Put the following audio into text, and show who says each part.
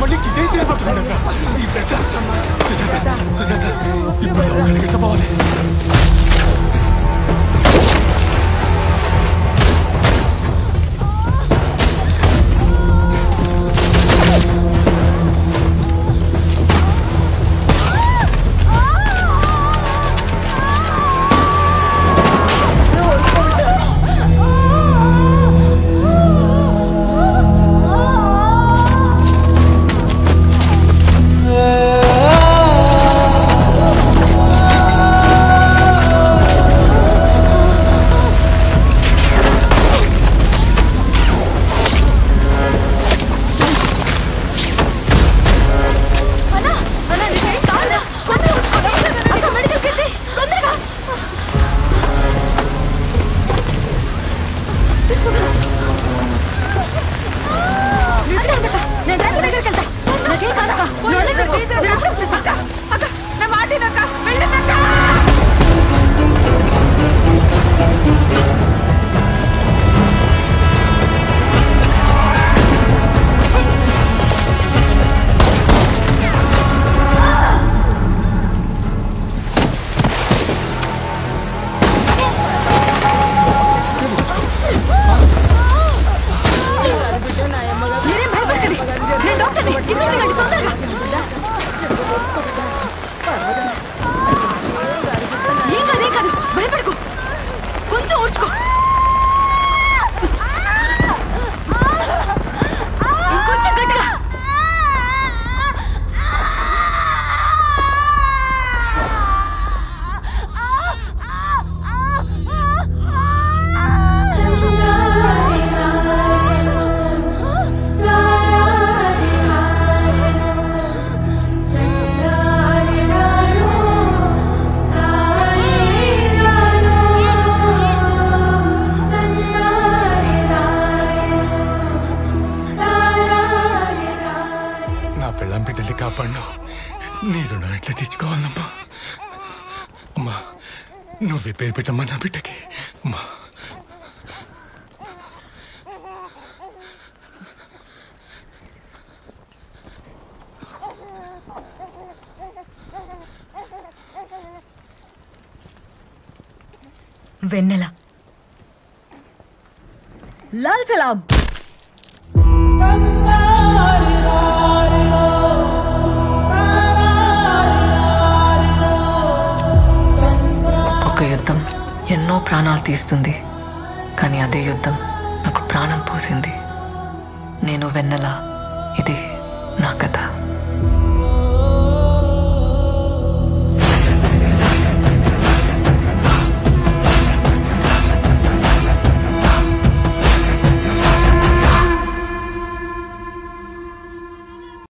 Speaker 1: మళ్ళీ ఇదే చేపట్టుకున్నాక ఇప్పుడు సుజాత సుజాత ఇప్పుడు దవాఖానకి
Speaker 2: 命が理想だ。నా
Speaker 1: పెళ్ళం బిడ్డల్ని కాపాడు. నీ రుణం ఎట్లా తెచ్చుకోవాలమ్మా అమ్మా నువ్వే పేరు పెట్టమ్మా నా బిడ్డకి. అమ్మా.
Speaker 3: వెన్నెల. లాల్ సలాం.
Speaker 4: ప్రాణాలు తీస్తుంది. కానీ అదే యుద్ధం నాకు ప్రాణం పోసింది. నేను వెన్నెల ఇది నా కథ.